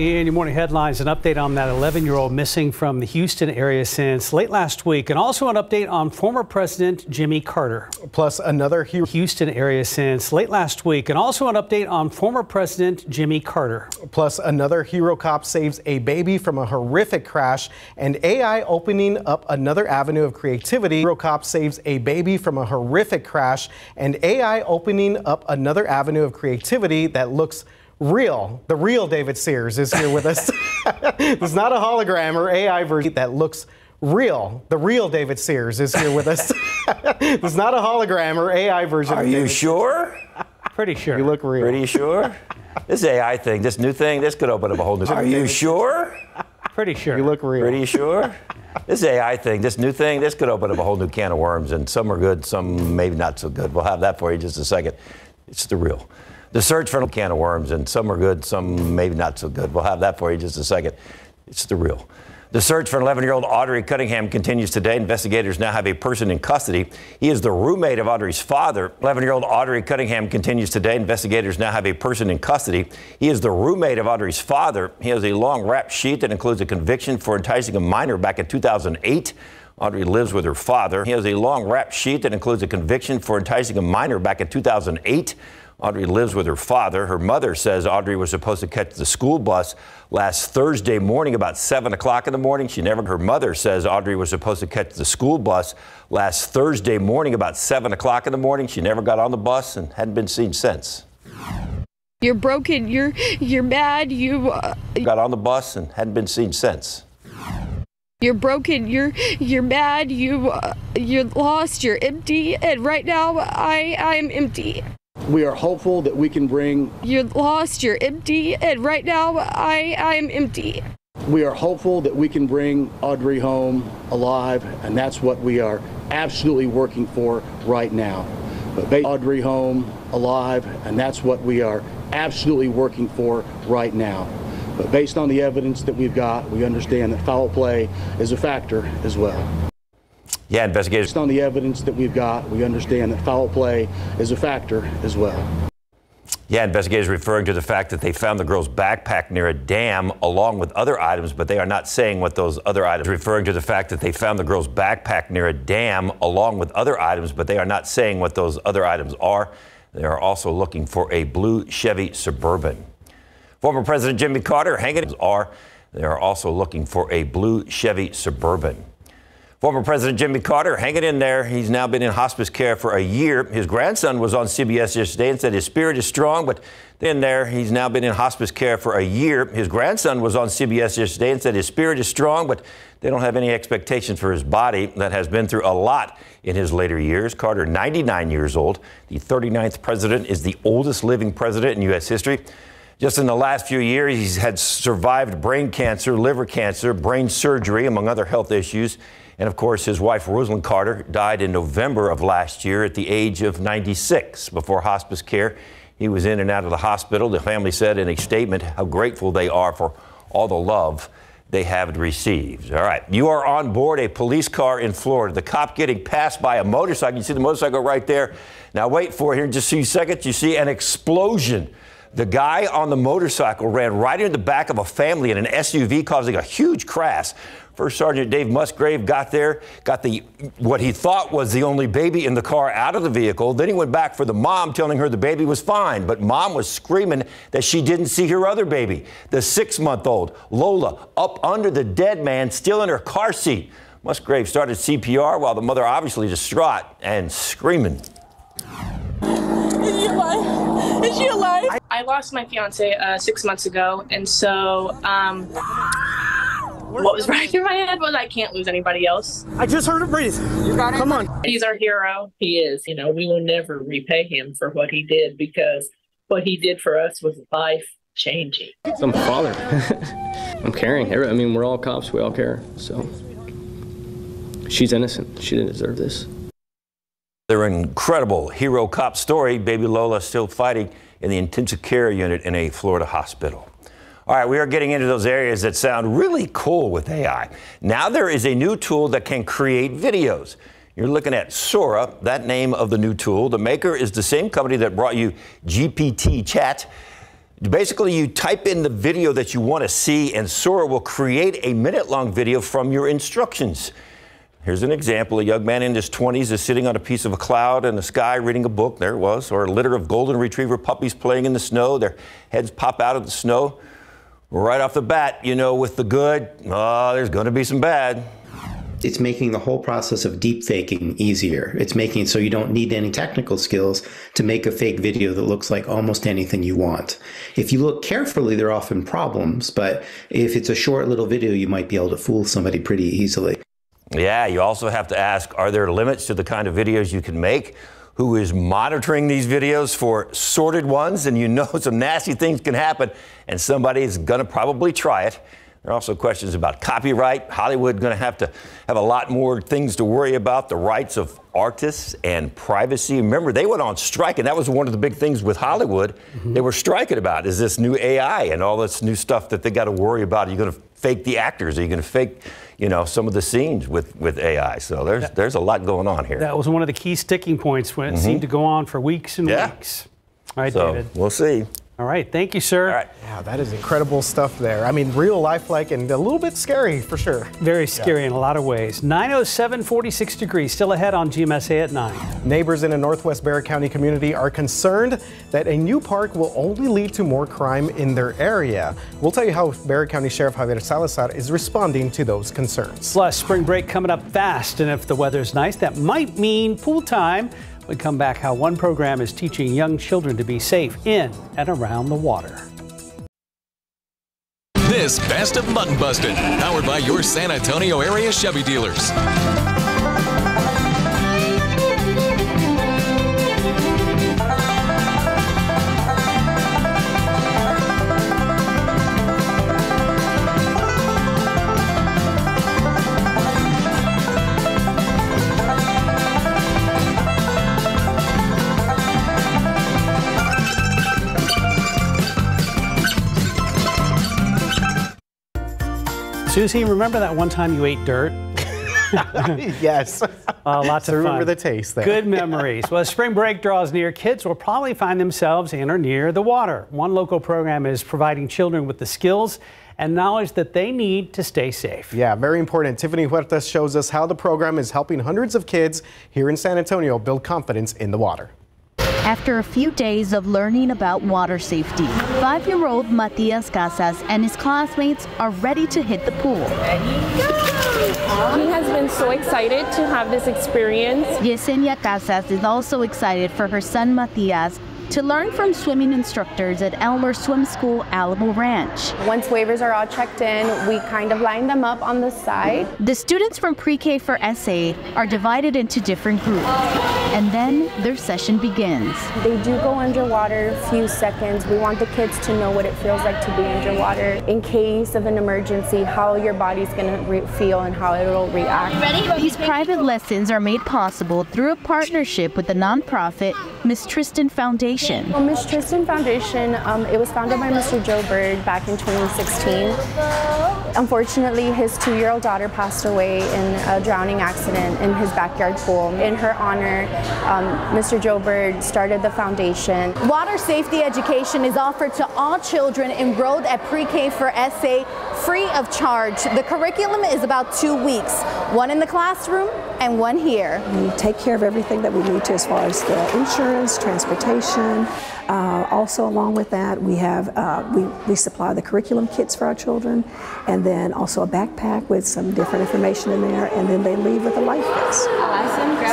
In your morning headlines, an update on that 11 year old missing from the Houston area since late last week, and also an update on former President Jimmy Carter. Plus, another Houston area since late last week, and also an update on former President Jimmy Carter. Plus, another hero cop saves a baby from a horrific crash, and AI opening up another avenue of creativity. Hero cop saves a baby from a horrific crash, and AI opening up another avenue of creativity that looks real. The real David Sears is here with us. it's not a hologram or AI version that looks real. The real David Sears is here with us. it's not a hologram or AI version. Are of you David sure? Pretty sure. You look real. Pretty sure? this AI thing, this new thing, this could open up a whole new. Are you sure? Pretty sure. You look real. Pretty sure? this AI thing, this new thing, this could open up a whole new can of worms, and some are good, some maybe not so good. We'll have that for you in just a second. It's the real. The search for a can of worms, and some are good, some maybe not so good. We'll have that for you just a second. It's the real. The search for an 11 year old Audrey Cunningham continues today. Investigators now have a person in custody. He is the roommate of Audrey's father. 11 year old Audrey Cunningham continues today. Investigators now have a person in custody. He is the roommate of Audrey's father. He has a long rap sheet that includes a conviction for enticing a minor back in 2008. Audrey lives with her father. He has a long rap sheet that includes a conviction for enticing a minor back in 2008. Audrey lives with her father. Her mother says Audrey was supposed to catch the school bus last Thursday morning about 7 o'clock in the morning. She never, her mother says Audrey was supposed to catch the school bus last Thursday morning about 7 o'clock in the morning. She never got on the bus and hadn't been seen since. You're broken, you're, you're mad, you. Uh, got on the bus and hadn't been seen since. You're broken. You're you're mad. You uh, you're lost. You're empty. And right now, I I'm empty. We are hopeful that we can bring. You're lost, you're empty, and right now I, I'm empty. We are hopeful that we can bring Audrey home alive, and that's what we are absolutely working for right now. But Audrey home alive, and that's what we are absolutely working for right now. But based on the evidence that we've got, we understand that foul play is a factor as well. Yeah, investigators. Based on the evidence that we've got, we understand that foul play is a factor as well. Yeah, investigators referring to the fact that they found the girl's backpack near a dam along with other items, but they are not saying what those other items. Referring to the fact that they found the girl's backpack near a dam along with other items, but they are not saying what those other items are. They are also looking for a blue Chevy Suburban. Former President Jimmy Carter hanging are. They are also looking for a blue Chevy Suburban. Former President Jimmy Carter hanging in there. He's now been in hospice care for a year. His grandson was on CBS yesterday and said his spirit is strong, but then there, he's now been in hospice care for a year. His grandson was on CBS yesterday and said his spirit is strong, but they don't have any expectations for his body that has been through a lot in his later years. Carter, 99 years old, the 39th president, is the oldest living president in U.S. history. Just in the last few years, he's had survived brain cancer, liver cancer, brain surgery, among other health issues. And of course, his wife, Rosalynn Carter, died in November of last year at the age of 96 before hospice care. He was in and out of the hospital. The family said in a statement how grateful they are for all the love they have received. All right, you are on board a police car in Florida. The cop getting passed by a motorcycle. You see the motorcycle right there. Now, wait for it here in just a few seconds. You see an explosion. The guy on the motorcycle ran right into the back of a family in an SUV, causing a huge crash. First Sergeant Dave Musgrave got there, got the what he thought was the only baby in the car out of the vehicle. Then he went back for the mom, telling her the baby was fine, but mom was screaming that she didn't see her other baby, the six-month-old Lola, up under the dead man, still in her car seat. Musgrave started CPR while the mother, obviously distraught and screaming. Is she alive? Is she alive? I lost my fiance uh, six months ago, and so um, what was running through my head was I can't lose anybody else. I just heard him breathe. You got it? Come on. He's our hero. He is. You know, we will never repay him for what he did because what he did for us was life changing. I'm a father. I'm caring. I mean, we're all cops. We all care. So she's innocent. She didn't deserve this. Their incredible hero cop story. Baby Lola still fighting in the intensive care unit in a Florida hospital. All right, we are getting into those areas that sound really cool with AI. Now there is a new tool that can create videos. You're looking at Sora, that name of the new tool. The maker is the same company that brought you GPT Chat. Basically, you type in the video that you want to see, and Sora will create a minute long video from your instructions. Here's an example. A young man in his 20s is sitting on a piece of a cloud in the sky reading a book. There it was. Or a litter of golden retriever puppies playing in the snow. Their heads pop out of the snow. Right off the bat, you know, with the good, oh, there's going to be some bad. It's making the whole process of deep faking easier. It's making it so you don't need any technical skills to make a fake video that looks like almost anything you want. If you look carefully, there are often problems, but if it's a short little video, you might be able to fool somebody pretty easily. Yeah, you also have to ask are there limits to the kind of videos you can make? Who is monitoring these videos for sorted ones? And you know some nasty things can happen, and somebody is going to probably try it. There are also questions about copyright. Hollywood going to have to have a lot more things to worry about the rights of artists and privacy. Remember, they went on strike, and that was one of the big things with Hollywood. Mm-hmm. They were striking about is this new AI and all this new stuff that they got to worry about. Are you going to fake the actors? Are you going to fake, you know, some of the scenes with, with AI? So there's that, there's a lot going on here. That was one of the key sticking points when it mm-hmm. seemed to go on for weeks and yeah. weeks. All right, so, David. We'll see. All right, thank you, sir. All right. Yeah, that is incredible stuff there. I mean, real lifelike and a little bit scary for sure. Very scary yeah. in a lot of ways. 907, 46 degrees, still ahead on GMSA at 9. Neighbors in a Northwest Bexar County community are concerned that a new park will only lead to more crime in their area. We'll tell you how Bexar County Sheriff Javier Salazar is responding to those concerns. Plus, spring break coming up fast, and if the weather's nice, that might mean pool time. We come back how one program is teaching young children to be safe in and around the water. This Best of Mutton Busted, powered by your San Antonio area Chevy dealers. Susie, remember that one time you ate dirt? yes. Uh, lots of fun. remember the taste there. Good memories. well, as spring break draws near, kids will probably find themselves in or near the water. One local program is providing children with the skills and knowledge that they need to stay safe. Yeah, very important. Tiffany Huertas shows us how the program is helping hundreds of kids here in San Antonio build confidence in the water. After a few days of learning about water safety, five-year-old Matias Casas and his classmates are ready to hit the pool. He has been so excited to have this experience. Yesenia Casas is also excited for her son Matias to learn from swimming instructors at Emler Swim School Alamo Ranch. Once waivers are all checked in, we kind of line them up on the side. The students from Pre-K for SA are divided into different groups, and then their session begins. They do go underwater a few seconds. We want the kids to know what it feels like to be underwater in case of an emergency, how your body's going to feel and how it will react. These private lessons are made possible through a partnership with the nonprofit Miss Tristan Foundation foundation? Well, Miss Tristan Foundation, um, it was founded by Mr. Joe Bird back in 2016. Unfortunately, his two-year-old daughter passed away in a drowning accident in his backyard pool. In her honor, um, Mr. Joe Bird started the foundation. Water safety education is offered to all children enrolled at Pre-K for SA free of charge. The curriculum is about two weeks, one in the classroom and one here. We take care of everything that we need to as far as the insurance, transportation. Uh, also, along with that, we have uh, we, we supply the curriculum kits for our children, and then also a backpack with some different information in there, and then they leave with a life vest.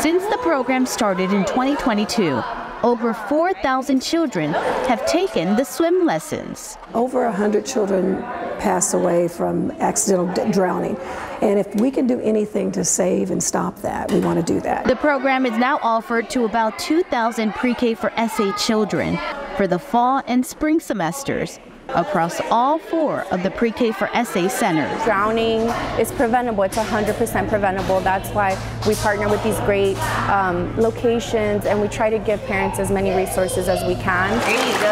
Since the program started in 2022, over 4,000 children have taken the swim lessons. Over 100 children pass away from accidental drowning. And if we can do anything to save and stop that, we want to do that. The program is now offered to about 2,000 pre-K for SA children for the fall and spring semesters across all four of the pre-K for SA centers. Drowning is preventable. It's 100% preventable. That's why we partner with these great um, locations and we try to give parents as many resources as we can.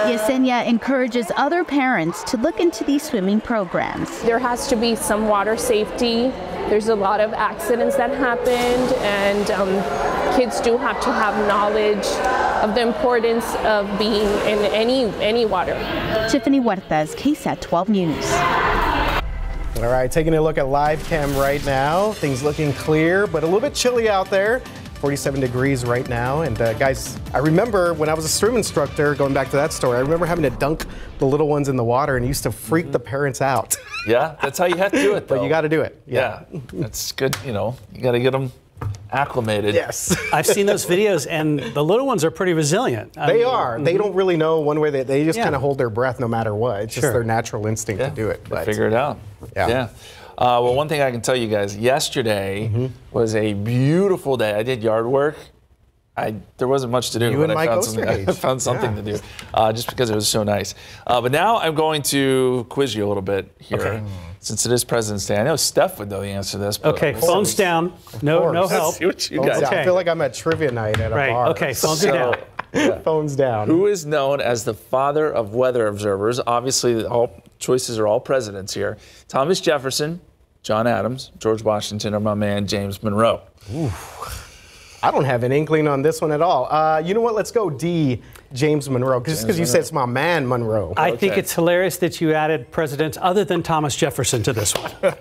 Yesenia encourages other parents to look into these swimming programs. There has to be some water safety. There's a lot of accidents that happened and um, kids do have to have knowledge of the importance of being in any any water. Tiffany Huertas, KSAT 12 News. All right, taking a look at live cam right now. Things looking clear, but a little bit chilly out there. 47 degrees right now. And uh, guys, I remember when I was a swim instructor, going back to that story, I remember having to dunk the little ones in the water and used to freak mm-hmm. the parents out. yeah, that's how you have to do it, though. but you got to do it. Yeah. yeah, that's good. You know, you got to get them acclimated. Yes. I've seen those videos, and the little ones are pretty resilient. I they mean, are. Mm-hmm. They don't really know one way. They, they just yeah. kind of hold their breath no matter what. It's sure. just their natural instinct yeah. to do it. But, figure it out. Yeah. yeah. Uh, well, one thing I can tell you guys, yesterday mm-hmm. was a beautiful day. I did yard work. I, there wasn't much to do, you but I found, something, I found something, yeah. to do uh, just because it was so nice. Uh, but now I'm going to quiz you a little bit here. Okay. Since it is President's Day, I know Steph would know the answer to this. okay, phones down. No, no help. Let's see what you phones got. Okay. I feel like I'm at trivia night at a right. bar. Okay, phones so, down. Yeah. phones down. Who is known as the father of weather observers? Obviously, all choices are all presidents here. Thomas Jefferson, John Adams, George Washington, or my man James Monroe. Ooh. I don't have an inkling on this one at all. Uh, you know what? Let's go D. James Monroe, just because you said it's my man Monroe. I okay. think it's hilarious that you added presidents other than Thomas Jefferson to this one.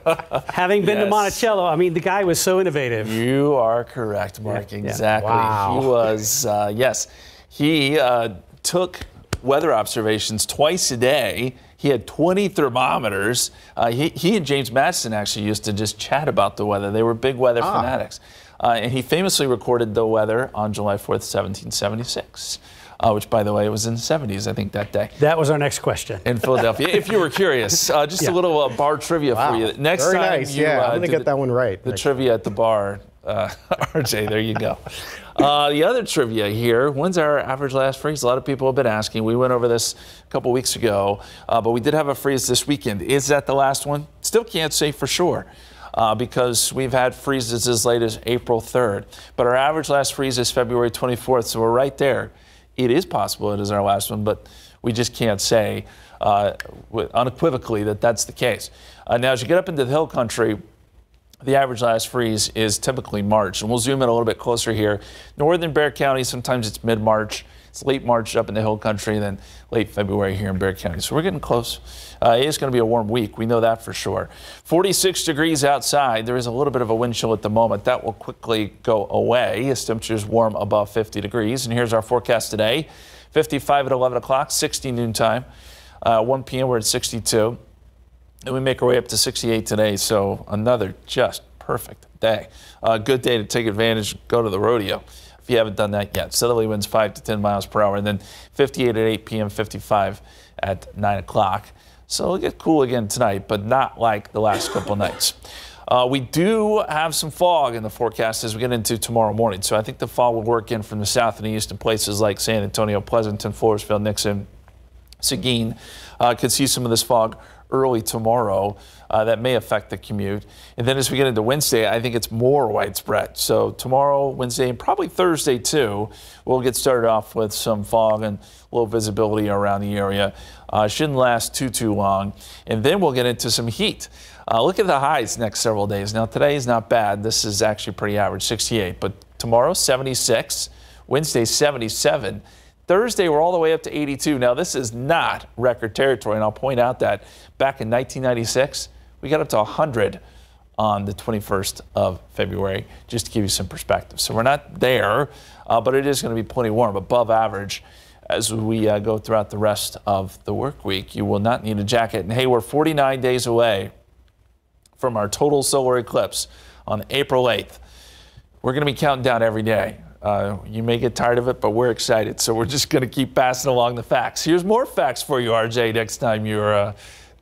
Having been yes. to Monticello, I mean, the guy was so innovative. You are correct, Mark. Yeah. Exactly. Wow. He was, uh, yes, he uh, took weather observations twice a day. He had 20 thermometers. Uh, he, he, and James Madison actually used to just chat about the weather. They were big weather ah. fanatics. Uh, and he famously recorded the weather on July 4th, 1776. Uh, which, by the way, it was in the 70s, I think, that day. That was our next question. In Philadelphia. if you were curious, uh, just yeah. a little uh, bar trivia wow. for you. Next Very time nice. you yeah, I'm uh, going to get that one right. The trivia at the bar, uh, RJ, there you go. Uh, the other trivia here when's our average last freeze? A lot of people have been asking. We went over this a couple weeks ago, but we did have a freeze this weekend. Is that the last one? Still can't say for sure uh, because we've had freezes as late as April 3rd. But our average last freeze is February 24th, so we're right there. It is possible it is our last one, but we just can't say uh, unequivocally that that's the case. Uh, now, as you get up into the hill country, the average last freeze is typically March, and we'll zoom in a little bit closer here. Northern Bexar County, sometimes it's mid March. It's late March up in the hill country, then late February here in Bexar County. So we're getting close. Uh, it is going to be a warm week. We know that for sure. 46 degrees outside. There is a little bit of a wind chill at the moment. That will quickly go away as temperatures warm above 50 degrees. And here's our forecast today 55 at 11 o'clock, 60 noontime. Uh, 1 p.m. we're at 62. And we make our way up to 68 today. So another just perfect day. A uh, good day to take advantage, go to the rodeo if you haven't done that yet. Southerly winds 5 to 10 miles per hour, and then 58 at 8 p.m., 55 at 9 o'clock. So it'll get cool again tonight, but not like the last couple nights. Uh, we do have some fog in the forecast as we get into tomorrow morning. So I think the fog will work in from the south and the east in places like San Antonio, Pleasanton, Floresville, Nixon, Seguin. Uh, could see some of this fog early tomorrow uh, that may affect the commute. And then as we get into Wednesday, I think it's more widespread. So tomorrow, Wednesday, and probably Thursday too, we'll get started off with some fog and low visibility around the area. Uh, shouldn't last too, too long. And then we'll get into some heat. Uh, look at the highs next several days. Now, today is not bad. This is actually pretty average, 68. But tomorrow, 76. Wednesday, 77. Thursday, we're all the way up to 82. Now, this is not record territory, and I'll point out that back in 1996, we got up to 100 on the 21st of February, just to give you some perspective. So we're not there, uh, but it is going to be plenty warm, above average as we uh, go throughout the rest of the work week. You will not need a jacket. And hey, we're 49 days away from our total solar eclipse on April 8th. We're going to be counting down every day. Uh, you may get tired of it, but we're excited. So we're just going to keep passing along the facts. Here's more facts for you, RJ, next time you're. Uh,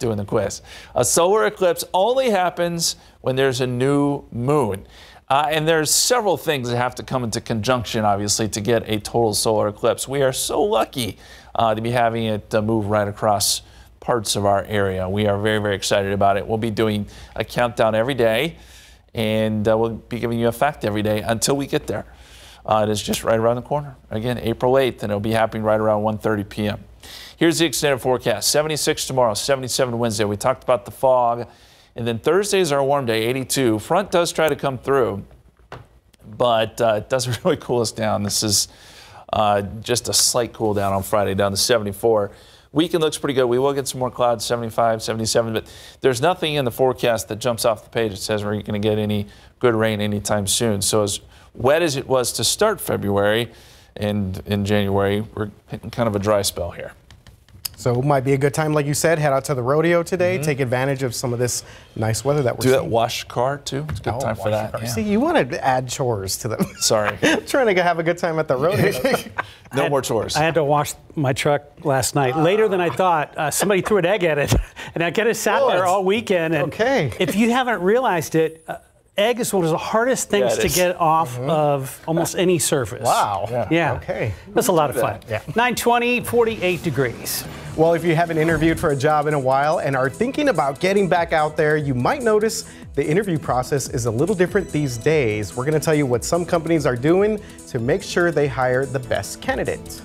doing the quiz. A solar eclipse only happens when there's a new moon. Uh, and there's several things that have to come into conjunction, obviously, to get a total solar eclipse. We are so lucky uh, to be having it uh, move right across parts of our area. We are very, very excited about it. We'll be doing a countdown every day, and uh, we'll be giving you a fact every day until we get there. Uh, it is just right around the corner. Again, April 8th, and it'll be happening right around 1.30 p.m. Here's the extended forecast 76 tomorrow, 77 Wednesday. We talked about the fog. And then Thursday is our warm day, 82. Front does try to come through, but uh, it doesn't really cool us down. This is Uh, just a slight cool down on Friday, down to 74. Weekend looks pretty good. We will get some more clouds, 75, 77, but there's nothing in the forecast that jumps off the page that says we're going to get any good rain anytime soon. So as wet as it was to start February and in January, we're hitting kind of a dry spell here. So it might be a good time, like you said, head out to the rodeo today, take advantage of some of this nice weather that we're Do that seeing. wash car too. It's a good Oh, time for that. yeah. See, you want to add chores to them. Sorry. trying to have a good time at the rodeo. No more chores. I had to wash my truck last night later than I thought. Uh, somebody threw an egg at it, and I get it sat Oh, there all weekend. And okay. if you haven't realized it, uh, egg is one of the hardest things it to is. get off mm-hmm. of almost any surface. Wow. Yeah. Yeah. Okay. That's a lot of fun. Yeah. 920, 48 degrees. Well, if you haven't interviewed for a job in a while and are thinking about getting back out there, you might notice the interview process is a little different these days. We're going to tell you what some companies are doing to make sure they hire the best candidates.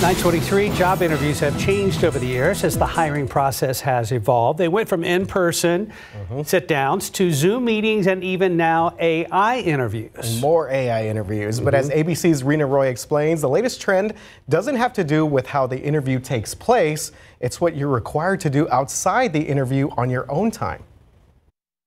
923 job interviews have changed over the years as the hiring process has evolved. They went from in person mm-hmm. sit downs to Zoom meetings and even now AI interviews. More AI interviews. But as mm-hmm. ABC's Reena Roy explains, the latest trend doesn't have to do with how the interview takes place, it's what you're required to do outside the interview on your own time.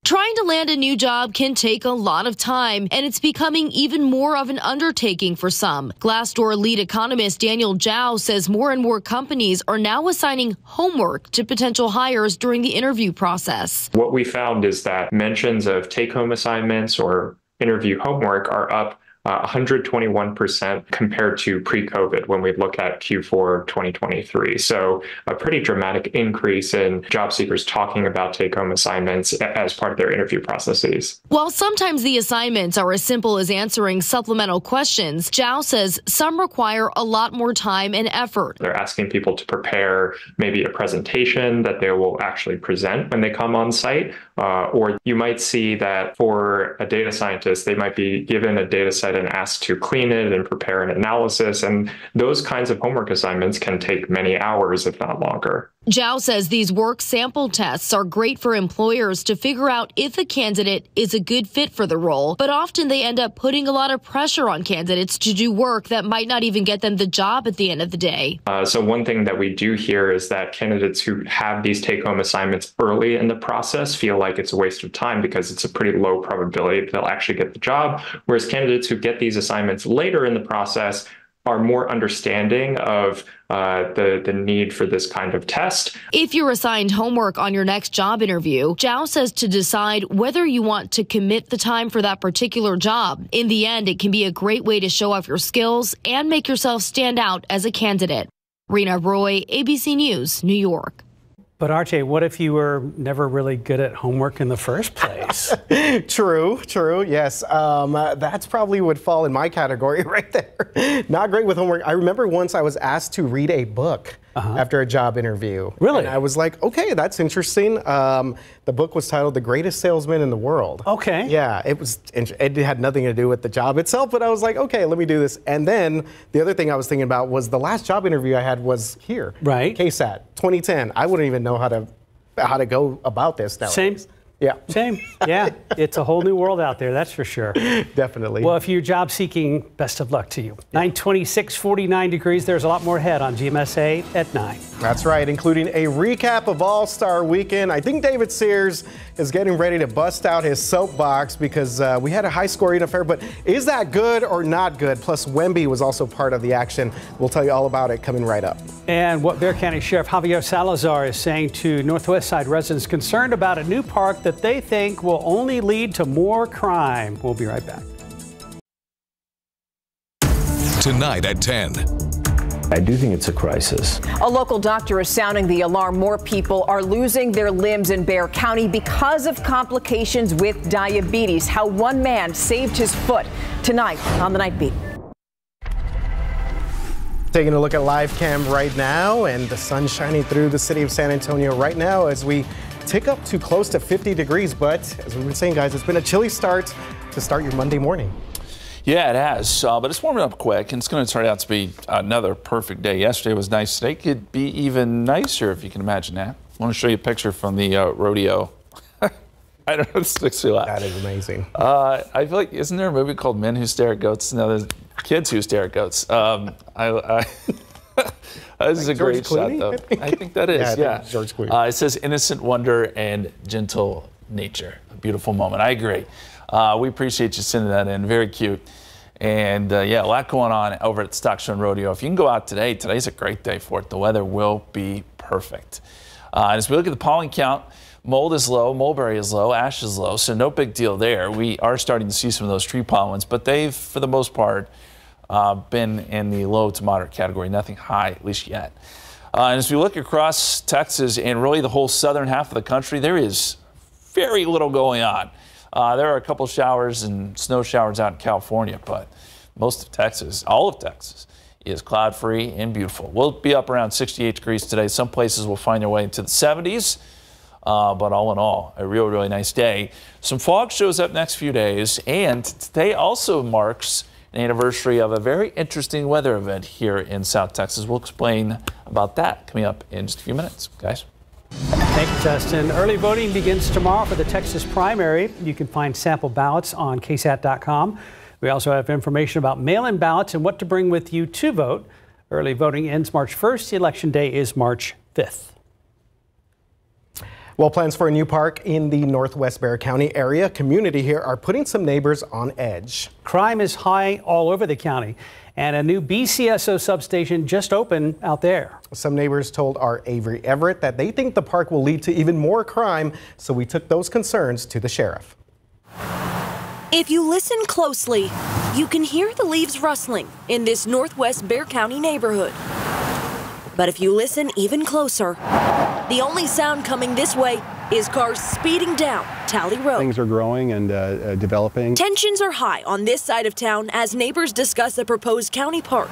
Trying to land a new job can take a lot of time, and it's becoming even more of an undertaking for some. Glassdoor lead economist Daniel Zhao says more and more companies are now assigning homework to potential hires during the interview process. What we found is that mentions of take home assignments or interview homework are up Uh, 121% compared to pre COVID when we look at Q4 2023. So, a pretty dramatic increase in job seekers talking about take home assignments as part of their interview processes. While sometimes the assignments are as simple as answering supplemental questions, Zhao says some require a lot more time and effort. They're asking people to prepare maybe a presentation that they will actually present when they come on site. Uh, or you might see that for a data scientist, they might be given a data set and asked to clean it and prepare an analysis. And those kinds of homework assignments can take many hours, if not longer. Zhao says these work sample tests are great for employers to figure out if a candidate is a good fit for the role, but often they end up putting a lot of pressure on candidates to do work that might not even get them the job at the end of the day. Uh, so one thing that we do here is that candidates who have these take-home assignments early in the process feel like it's a waste of time because it's a pretty low probability that they'll actually get the job. Whereas candidates who get these assignments later in the process are more understanding of uh, the the need for this kind of test. If you're assigned homework on your next job interview, Zhao says to decide whether you want to commit the time for that particular job. In the end, it can be a great way to show off your skills and make yourself stand out as a candidate. Reena Roy, ABC News, New York. But RJ, what if you were never really good at homework in the first place? true, true. Yes, um, uh, that's probably would fall in my category right there. Not great with homework. I remember once I was asked to read a book after a job interview. Really? And I was like, okay, that's interesting. Um, the book was titled "The Greatest Salesman in the World." Okay. Yeah, it was. It had nothing to do with the job itself, but I was like, okay, let me do this. And then the other thing I was thinking about was the last job interview I had was here. Right. KSAT 2010. I wouldn't even know how to how to go about this now. Same. Yeah. Same. Yeah, it's a whole new world out there, that's for sure. Definitely. Well, if you're job seeking, best of luck to you. 926, 49 degrees. There's a lot more ahead on GMSA at 9. That's right, including a recap of All Star Weekend. I think David Sears is getting ready to bust out his soapbox because uh, we had a high scoring affair. But is that good or not good? Plus, Wemby was also part of the action. We'll tell you all about it coming right up. And what Bexar County Sheriff Javier Salazar is saying to Northwest Side residents concerned about a new park that they think will only lead to more crime. We'll be right back. Tonight at 10. I do think it's a crisis. A local doctor is sounding the alarm. More people are losing their limbs in Bexar County because of complications with diabetes. How one man saved his foot tonight on the Night Beat. Taking a look at live cam right now, and the sun shining through the city of San Antonio right now as we tick up to close to 50 degrees. But as we've been saying, guys, it's been a chilly start to start your Monday morning. Yeah, it has, uh, but it's warming up quick, and it's going to turn out to be another perfect day. Yesterday was nice. Today could be even nicer if you can imagine that. I want to show you a picture from the uh, rodeo. I don't know what makes me laugh. That is amazing. Uh, I feel like isn't there a movie called Men Who Stare at Goats? No, there's kids who stare at goats. Um, I, I this is a George great Clooney, shot, I though. think? I think that is. Yeah, yeah, George Clooney. Uh, it says innocent wonder and gentle nature. A beautiful moment. I agree. Uh, we appreciate you sending that in. Very cute. And uh, yeah, a lot going on over at Stockstone Rodeo. If you can go out today, today's a great day for it. The weather will be perfect. Uh, and as we look at the pollen count, mold is low, mulberry is low, ash is low, so no big deal there. We are starting to see some of those tree pollens, but they've, for the most part, uh, been in the low to moderate category, nothing high, at least yet. Uh, and as we look across Texas and really the whole southern half of the country, there is very little going on. Uh, there are a couple showers and snow showers out in California, but most of Texas, all of Texas, is cloud free and beautiful. We'll be up around 68 degrees today. Some places will find their way into the 70s. Uh, but all in all, a real, really nice day. Some fog shows up next few days, and today also marks an anniversary of a very interesting weather event here in South Texas. We'll explain about that coming up in just a few minutes, guys. Thank you, Justin. Early voting begins tomorrow for the Texas primary. You can find sample ballots on ksat.com. We also have information about mail in ballots and what to bring with you to vote. Early voting ends March 1st. The Election day is March 5th. Well, plans for a new park in the Northwest Bexar County area community here are putting some neighbors on edge. Crime is high all over the county, and a new BCSO substation just opened out there. Some neighbors told our Avery Everett that they think the park will lead to even more crime, so we took those concerns to the sheriff. If you listen closely, you can hear the leaves rustling in this Northwest Bexar County neighborhood. But if you listen even closer, the only sound coming this way is cars speeding down Talley Road. Things are growing and uh, uh, developing. Tensions are high on this side of town as neighbors discuss the proposed county park.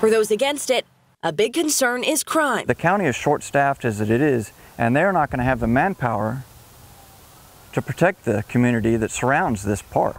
For those against it, a big concern is crime. The county is short staffed as it is, and they're not going to have the manpower to protect the community that surrounds this park.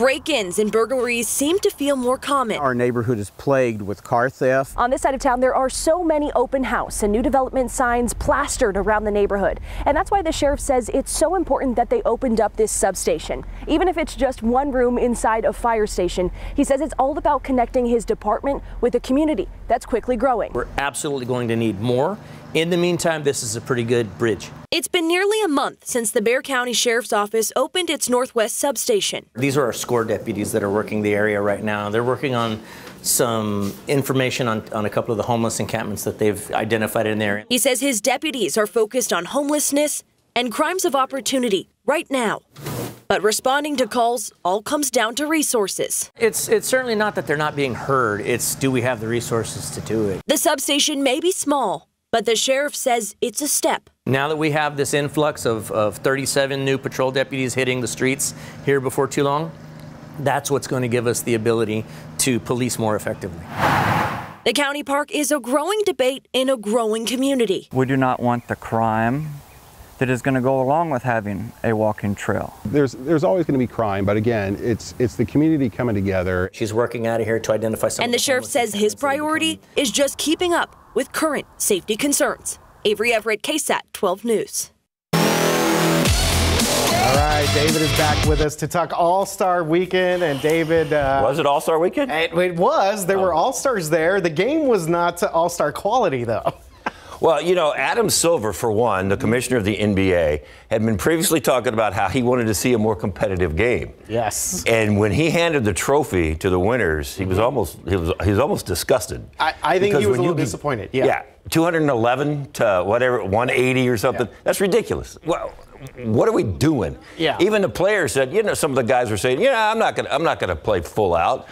Break ins and burglaries seem to feel more common. Our neighborhood is plagued with car theft. On this side of town, there are so many open house and new development signs plastered around the neighborhood. And that's why the sheriff says it's so important that they opened up this substation. Even if it's just one room inside a fire station, he says it's all about connecting his department with a community that's quickly growing. We're absolutely going to need more. In the meantime, this is a pretty good bridge. It's been nearly a month since the Bexar County Sheriff's Office opened its Northwest substation. These are our score deputies that are working the area right now. They're working on some information on, on a couple of the homeless encampments that they've identified in there. He says his deputies are focused on homelessness and crimes of opportunity right now. But responding to calls all comes down to resources. It's it's certainly not that they're not being heard. It's do we have the resources to do it? The substation may be small, but the sheriff says it's a step. Now that we have this influx of, of 37 new patrol deputies hitting the streets here before too long, that's what's going to give us the ability to police more effectively. The county park is a growing debate in a growing community. We do not want the crime that is going to go along with having a walking trail. There's there's always going to be crime, but again, it's it's the community coming together. She's working out of here to identify some. And the sheriff says his priority is just keeping up with current safety concerns. Avery Everett, KSAT 12 News. All right, David is back with us to talk All Star Weekend. And David, uh, was it All Star Weekend? It, it was. There were All Stars there. The game was not All Star quality, though. Well, you know, Adam Silver, for one, the commissioner of the NBA, had been previously talking about how he wanted to see a more competitive game. Yes. And when he handed the trophy to the winners, he was mm-hmm. almost he was he was almost disgusted. I, I think he was a little be- disappointed. Yeah. Yeah, 211 to whatever 180 or something. That's ridiculous. Well, what are we doing? Yeah. Even the players said, you know, some of the guys were saying, yeah, I'm not gonna I'm not gonna play full out.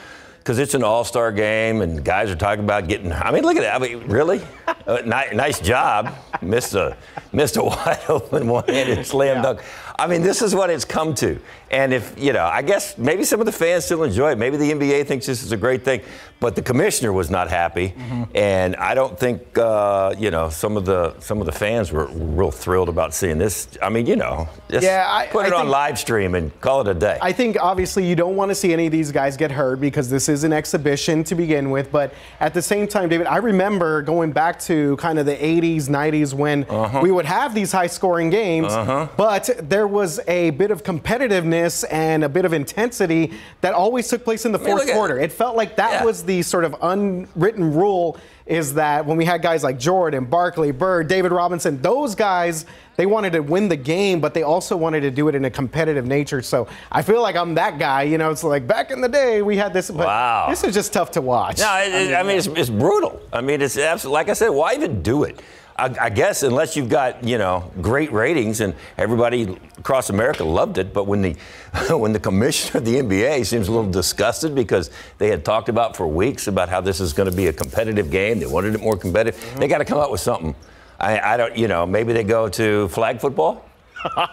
Because it's an all-star game, and guys are talking about getting. I mean, look at that. I mean, really? Uh, ni- nice job. Missed a missed a wide open one-handed slam dunk. I mean, this is what it's come to. And if you know, I guess maybe some of the fans still enjoy it. Maybe the NBA thinks this is a great thing, but the commissioner was not happy, and I don't think uh, you know some of the some of the fans were real thrilled about seeing this. I mean, you know, just Yeah, I- put I it on think- live stream and call it a day. I think obviously you don't want to see any of these guys get hurt because this is an exhibition to begin with. But at the same time, David, I remember going back to kind of the 80s, 90s when Uh-huh. we would have these high scoring games, Uh-huh. but there was a bit of competitiveness and a bit of intensity that always took place in the mean, fourth look at- quarter. It felt like that Yeah. was the sort of unwritten rule is that when we had guys like Jordan, Barkley, Bird, David Robinson, those guys, they wanted to win the game, but they also wanted to do it in a competitive nature. So I feel like I'm that guy. You know, it's like back in the day we had this, but Wow. this is just tough to watch. No, it, it- I mean, it's, it's brutal. I mean, it's absolutely, like I said, why even do it? I, I guess unless you've got, you know, great ratings and everybody across America loved it, but when the when the commissioner of the NBA seems a little disgusted because they had talked about for weeks about how this is going to be a competitive game, they wanted it more competitive, they got to come up with something. I, I don't, you know, maybe they go to flag football. like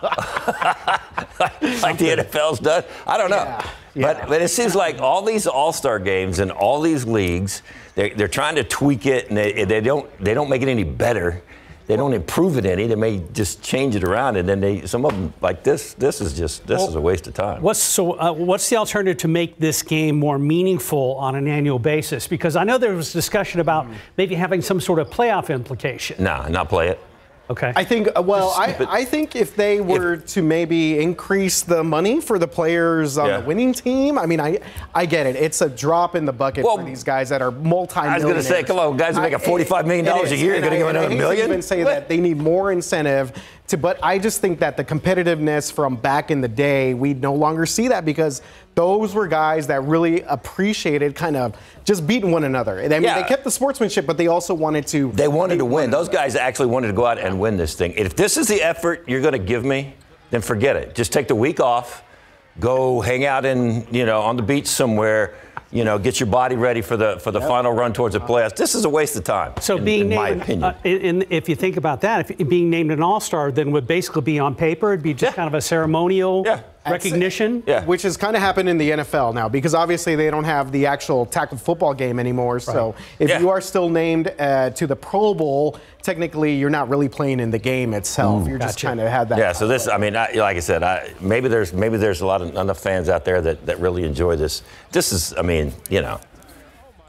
the NFL's done. I don't know. But, but it seems like all these All Star games and all these leagues, they're, they're trying to tweak it and they, they, don't, they don't make it any better. They don't improve it any. They may just change it around, and then they some of them like this. This is just this is a waste of time. What's so? Uh, what's the alternative to make this game more meaningful on an annual basis? Because I know there was discussion about maybe having some sort of playoff implication. Nah, not play it. Okay. I think, uh, well, I, I think if they were to maybe increase the money for the players on Yeah. the winning team, I mean, I, I get it. It's a drop in the bucket for these guys that are multi. I was gonna say, come on, guys are making $45 million a year, you're gonna give another million? Even say that they need more incentive to, but I just think that the competitiveness from back in the day, we no longer see that because those were guys that really appreciated kind of just beating one another. And I mean, Yeah. they kept the sportsmanship, but they also wanted to. They wanted to win. Those guys actually wanted to go out and win this thing. If this is the effort you're going to give me, then forget it. Just take the week off, go hang out in, you know, on the beach somewhere. You know, get your body ready for the for the final run towards the playoffs. This is a waste of time. So in, being in my named, opinion. uh, in, in- if you think about that, if being named an All-Star, then would basically be on paper. It'd be just kind of a ceremonial recognition. Which has kind of happened in the NFL now because obviously they don't have the actual tackle football game anymore. So if Yeah. you are still named uh, to the Pro Bowl, technically you're not really playing in the game itself. You're just kind of had that. Yeah, so this, I mean, I, like I said, I, maybe there's maybe there's a lot of enough fans out there that, that really enjoy this. This is, I mean, you know.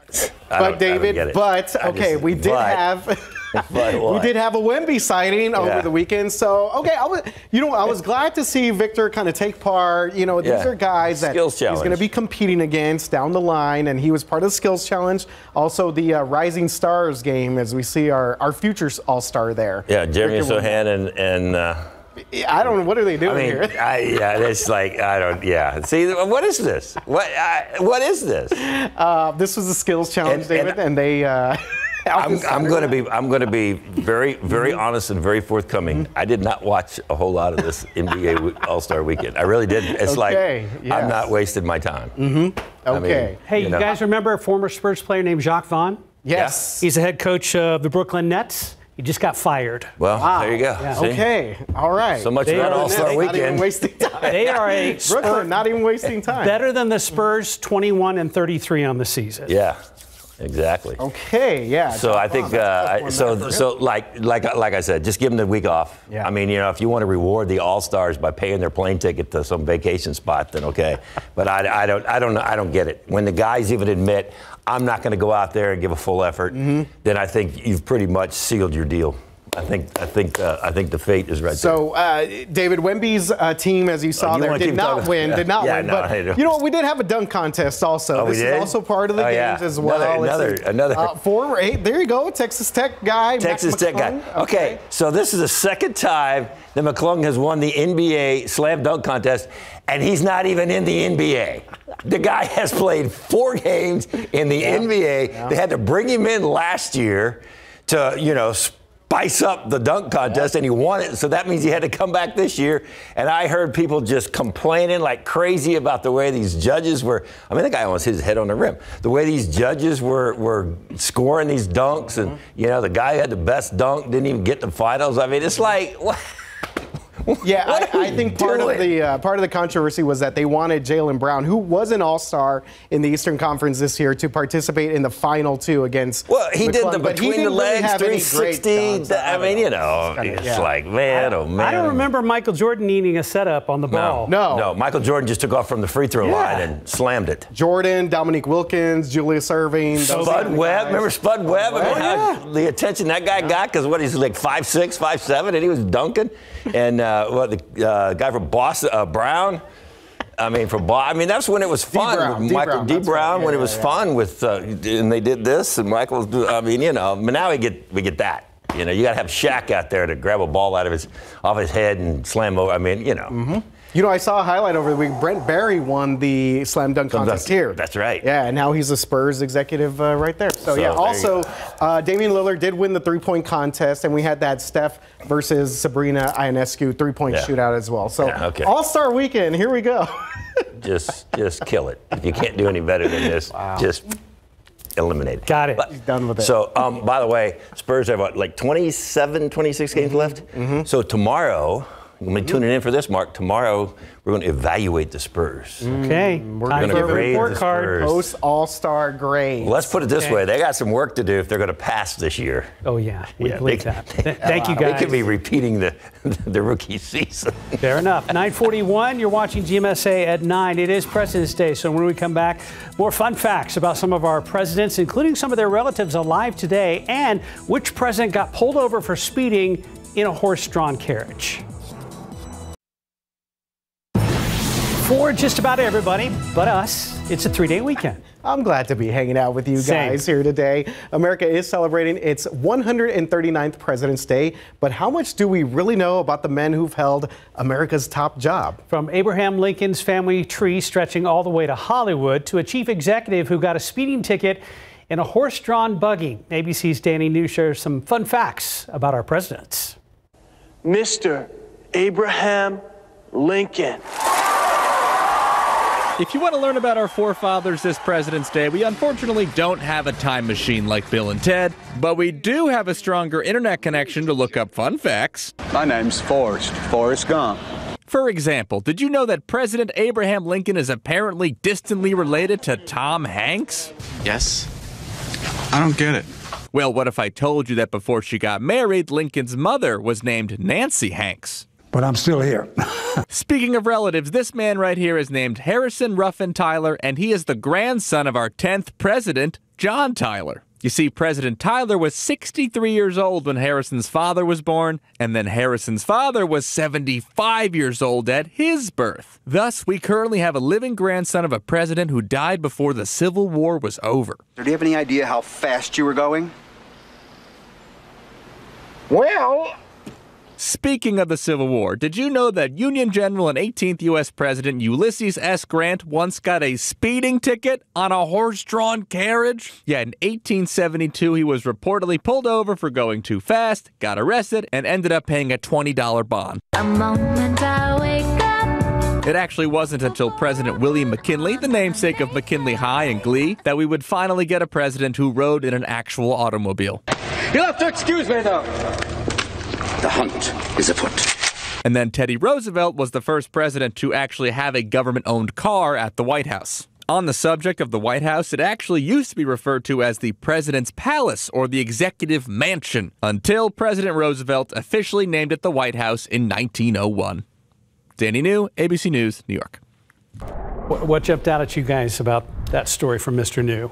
I don't- I But don't David, get it. but okay, just- we did but- have. we did have a Wemby sighting over the weekend, so okay. I was, you know, I was glad to see Victor kind of take part. You know, these Yeah. are guys that Skills he's going to be competing against down the line, and he was part of the skills challenge. Also, the uh, Rising Stars game, as we see our our future All Star there. Yeah, Jeremy Victor. Sochan and and. Uh, I don't know what are they doing I mean, here. I, yeah, it's like I don't. Yeah, see, what is this? What I, what is this? Uh, this was the skills challenge, And- David, and, they. I'm, I'm going to be I'm going to be very very Mm-hmm. honest and very forthcoming. I did not watch a whole lot of this NBA All Star Weekend. I really didn't. It's Okay, like I'm not wasting my time. Mm-hmm. I mean, Okay. Hey, you, know. guys remember a former Spurs player named Jacque Vaughn? Yes. He's the head coach of the Brooklyn Nets. He just got fired. Well, there you go. Yeah. Okay. All right. So much They for that All Star Weekend. Not even Weekend. wasting time. They are a Brooklyn, not even wasting time. better than the Spurs, 21 and 33 on the season. Yeah, exactly. Okay. Yeah. So I think uh, I- so. So like like like I said, just give them the week off. Yeah. I mean, you know, if you want to reward the All Stars by paying their plane ticket to some vacation spot, then okay. But I, I don't I don't know I don't get it. When the guys even admit I'm not going to go out there and give a full effort, Mm-hmm. then I think you've pretty much sealed your deal. I think I think uh, I think the fate is right So, uh, David Wemby's uh, team, as you saw Oh, you there, did not win. yeah. Did not Yeah, win. no, but you know what? We did have a dunk contest also. Oh, we this did? is also part of the Oh, yeah. games as well. Another- another- another- Uh, former, hey, there you go, Texas Tech guy. Texas Tech guy. McClung. Okay, so this is the second time that McClung has won the NBA slam dunk contest, and he's not even in the NBA. The guy has played four games in the NBA. They had to bring him in last year to, you know, spice up the dunk contest, and he won it. So that means he had to come back this year. And I heard people just complaining like crazy about the way these judges were. I mean, the guy almost hit his head on the rim. The way these judges were were scoring these dunks, and mm-hmm. you know, the guy who had the best dunk didn't even get the finals. I mean, it's like what? Yeah, I, I think part of the uh, part of the controversy was that they wanted Jaylen Brown, who was an All Star in the Eastern Conference this year, to participate in the final two against. Well, he did McClung, the but between the didn't really legs have any great 360. dunks. th- I mean, you know, kinda- it's yeah. like man, oh man. I don't remember Michael Jordan needing a setup on the ball. No. No, Michael Jordan just took off from the free throw Yeah. line and slammed it. Jordan, Dominique Wilkins, Julius Erving. those Spud kind Webb, guys. remember Spud Webb? I mean, Webb, how- the attention that guy got because what he's like five six, five seven, and he was dunking. And uh, uh, what the uh, guy from Boston, uh, Brown. I mean, from Bo- I mean, that's when it was fun. Brown, with D. Michael Brown, D. that's right. Brown, Yeah, when it was yeah. fun with, uh, and they did this, and Michael. I mean, you know, but now we get we get that. You know, you got to have Shaq out there to grab a ball out of his off his head and slam over. I mean, you know. You know, I saw a highlight over the week. Brent Barry won the slam dunk contest here. That's right. Yeah, and now he's a Spurs executive uh, right there. So, So, yeah, also, uh, Damian Lillard did win the three point contest, and we had that Steph versus Sabrina Ionescu three point Yeah. shootout as well. So, Yeah, okay. All Star weekend, here we go. just just kill it. If you can't do any better than this, just eliminate it. Got it. He's done with it. So, um, by the way, Spurs have what, like 27, 26 games Mm-hmm. left? So tomorrow, I'm going to tune in for this, Mark. Tomorrow, we're going to evaluate the Spurs. Mm, okay. We're Time gonna for a grade report the card. Spurs. Post All Star grade. Well, let's put it this Okay. way: they got some work to do if they're going to pass this year. Oh, yeah. We Yeah, believe they- that. Th- Thank you, guys. They could be repeating the the rookie season. Fair enough. 941, you're watching GMSA at 9. It is President's Day, so when we come back, more fun facts about some of our presidents, including some of their relatives alive today, and which president got pulled over for speeding in a horse-drawn carriage. For just about everybody but us, it's a three-day weekend. I'm glad to be hanging out with you Same. guys here today. America is celebrating its 139th President's Day, but how much do we really know about the men who've held America's top job? From Abraham Lincoln's family tree stretching all the way to Hollywood to a chief executive who got a speeding ticket in a horse drawn buggy. ABC's Danny New shares some fun facts about our presidents. Mr. Abraham Lincoln. If you want to learn about our forefathers this President's Day, we unfortunately don't have a time machine like Bill and Ted, but we do have a stronger internet connection to look up fun facts. My name's Forrest, Forrest Gump. For example, did you know that President Abraham Lincoln is apparently distantly related to Tom Hanks? Yes. I don't get it. Well, what if I told you that before she got married, Lincoln's mother was named Nancy Hanks? But I'm still here. Speaking of relatives, this man right here is named Harrison Ruffin Tyler, and he is the grandson of our 10th president, John Tyler. You see, President Tyler was 63 years old when Harrison's father was born, and then Harrison's father was 75 years old at his birth. Thus, we currently have a living grandson of a president who died before the Civil War was over. Do you have any idea how fast you were going? Well, Speaking of the Civil War, did you know that Union General and 18th U.S. President Ulysses S. Grant once got a speeding ticket on a horse drawn carriage? Yeah, in 1872, he was reportedly pulled over for going too fast, got arrested, and ended up paying a $20 bond. A moment I wake up. It actually wasn't until President William McKinley, the namesake of McKinley High and Glee, that we would finally get a president who rode in an actual automobile. You'll have to excuse me, though. The hunt is afoot. And then Teddy Roosevelt was the first president to actually have a government owned car at the White House. On the subject of the White House, it actually used to be referred to as the President's Palace or the Executive Mansion until President Roosevelt officially named it the White House in 1901. Danny New, ABC News, New York. What, what jumped out at you guys about that story from Mr. New?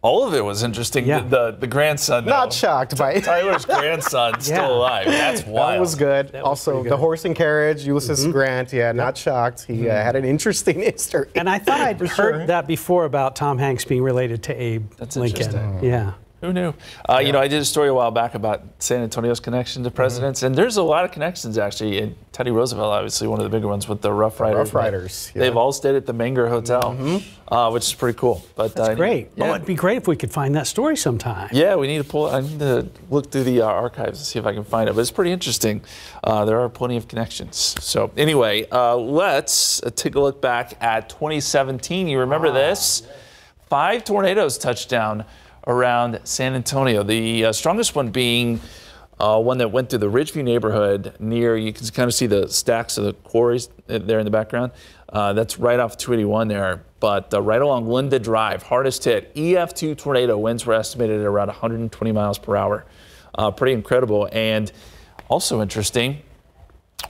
All of it was interesting. Yeah. The, the, the grandson. Not though. shocked by it. Tyler's grandson still Yeah. alive. That's wild. That was good. also, pretty the horse and carriage, Ulysses Grant. Yeah, not shocked. He uh, had an interesting history. And I thought I'd heard sure. that before about Tom Hanks being related to Abe That's Lincoln. interesting. Yeah. Who knew? Uh, You know, I did a story a while back about San Antonio's connection Mm-hmm. to presidents, and there's a lot of connections actually. And Teddy Roosevelt, obviously, one of the bigger ones with the Rough Riders. Rough Riders, They've all stayed at the Menger Hotel, uh, which is pretty cool. But That's uh, great. Yeah. Oh, it'd be great if we could find that story sometime. Yeah, we need to pull. I need to look through the uh, archives and see if I can find it. But it's pretty interesting. Uh, there are plenty of connections. So anyway, uh, let's take a look back at 2017. You remember this? Five tornadoes touched down around San Antonio. The uh, strongest one being uh, one that went through the Ridgeview neighborhood near. You can kind of see the stacks of the quarries there in the background. Uh, that's right off 281 there, but uh, right along Linda Drive, hardest hit. EF2 tornado winds were estimated at around 120 miles per hour. Uh, pretty incredible. And also interesting,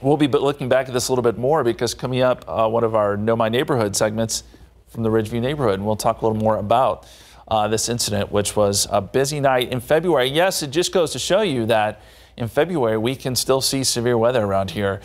we'll be looking back at this a little bit more because coming up, uh, one of our Know My Neighborhood segments from the Ridgeview neighborhood, and we'll talk a little more about uh, this incident, which was a busy night in February. Yes, it just goes to show you that in February we can still see severe weather around here.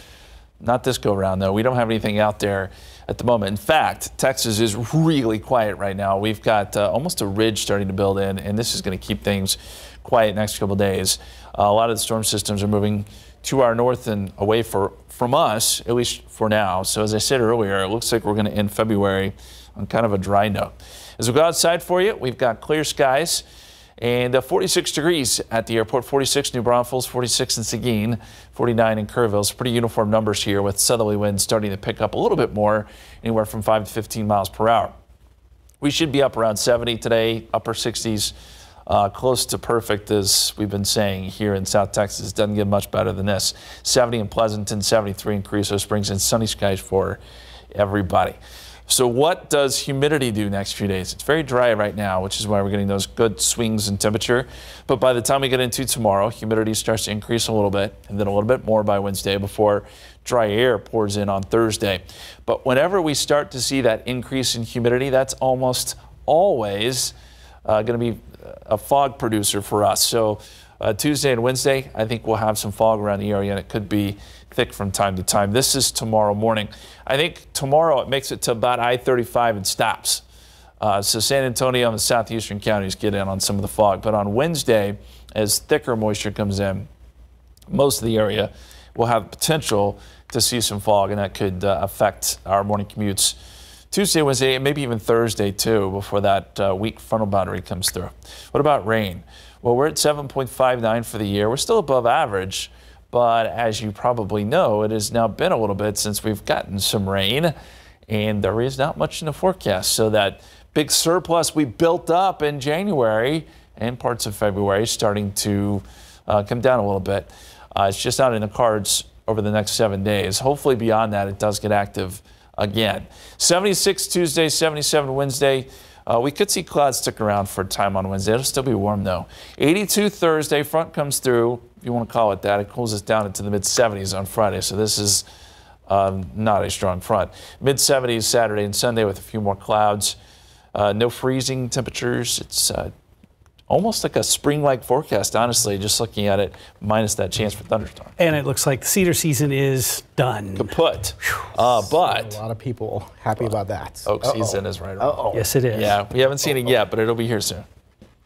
Not this go round, though. We don't have anything out there at the moment. In fact, Texas is really quiet right now. We've got uh, almost a ridge starting to build in, and this is going to keep things quiet next couple days. Uh, a lot of the storm systems are moving to our north and away for, from us, at least for now. So, as I said earlier, it looks like we're going to end February on kind of a dry note. As we go outside for you, we've got clear skies and uh, 46 degrees at the airport, 46 New Braunfels, 46 in Seguin, 49 in Kerrville. It's pretty uniform numbers here with southerly winds starting to pick up a little bit more, anywhere from 5 to 15 miles per hour. We should be up around 70 today, upper 60s, uh, close to perfect as we've been saying here in South Texas. Doesn't get much better than this. 70 in Pleasanton, 73 in Carrizo Springs, and sunny skies for everybody. So what does humidity do next few days? It's very dry right now, which is why we're getting those good swings in temperature. But by the time we get into tomorrow, humidity starts to increase a little bit and then a little bit more by Wednesday before dry air pours in on Thursday. But whenever we start to see that increase in humidity, that's almost always uh, going to be a fog producer for us. So uh, Tuesday and Wednesday, I think we'll have some fog around the area and it could be thick from time to time. This is tomorrow morning. I think tomorrow it makes it to about I-35 and stops. Uh, so San Antonio and the southeastern counties get in on some of the fog. But on Wednesday, as thicker moisture comes in, most of the area will have potential to see some fog, and that could uh, affect our morning commutes. Tuesday, Wednesday, and maybe even Thursday too, before that uh, weak frontal boundary comes through. What about rain? Well, we're at 7.59 for the year. We're still above average. But as you probably know, it has now been a little bit since we've gotten some rain, and there is not much in the forecast. So that big surplus we built up in January and parts of February starting to uh, come down a little bit. Uh, it's just not in the cards over the next seven days. Hopefully, beyond that, it does get active again. 76 Tuesday, 77 Wednesday. Uh, we could see clouds stick around for a time on Wednesday. It'll still be warm though. 82 Thursday, front comes through, you want to call it that. It cools us down into the mid 70s on Friday, so this is um, not a strong front. Mid 70s Saturday and Sunday with a few more clouds. Uh, no freezing temperatures. It's uh, almost like a spring-like forecast, honestly, just looking at it, minus that chance for thunderstorms. And it looks like the cedar season is done. Kaput. Uh, but a lot of people happy about that. Oak Uh-oh. season is right around. Uh-oh. Yes, it is. Yeah, we haven't seen it yet, but it'll be here soon.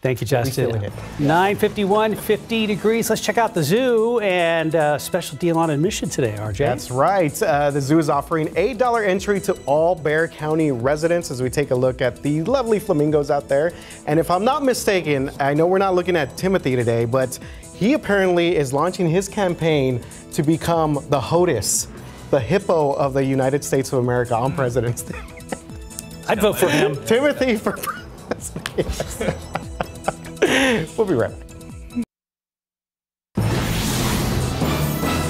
Thank you, Justin. 951, 50 degrees. Let's check out the zoo and uh, special deal on admission today, RJ. That's right. Uh, the zoo is offering $8 entry to all Bexar County residents as we take a look at the lovely flamingos out there. And if I'm not mistaken, I know we're not looking at Timothy today, but he apparently is launching his campaign to become the HOTUS, the hippo of the United States of America on President's Day. I'd vote for him. Timothy for president. we'll be right back.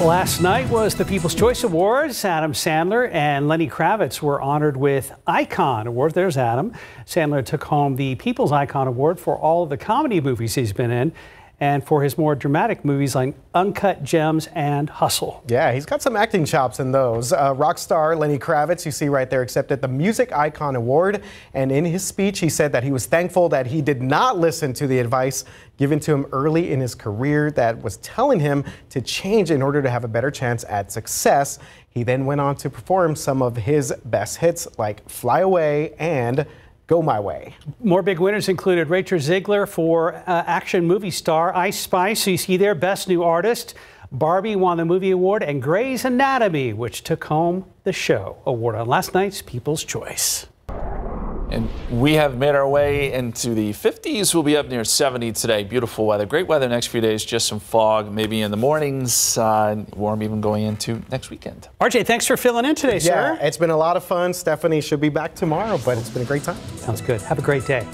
Last night was the People's Choice Awards. Adam Sandler and Lenny Kravitz were honored with Icon Award. There's Adam. Sandler took home the People's Icon Award for all of the comedy movies he's been in and for his more dramatic movies like Uncut Gems and Hustle. Yeah, he's got some acting chops in those. Uh, rock star Lenny Kravitz, you see right there, accepted the Music Icon Award. And in his speech, he said that he was thankful that he did not listen to the advice given to him early in his career that was telling him to change in order to have a better chance at success. He then went on to perform some of his best hits like Fly Away and Go My Way. More big winners included Rachel Zegler for uh, action movie star Ice Spice. So you see there, Best New Artist. Barbie won the movie award, and Grey's Anatomy, which took home the show award on last night's People's Choice. And we have made our way into the 50s. We'll be up near 70 today. Beautiful weather. Great weather next few days. Just some fog, maybe in the mornings. Uh, warm even going into next weekend. RJ, thanks for filling in today, yeah, sir. it's been a lot of fun. Stephanie should be back tomorrow, but it's been a great time. Sounds good. Have a great day.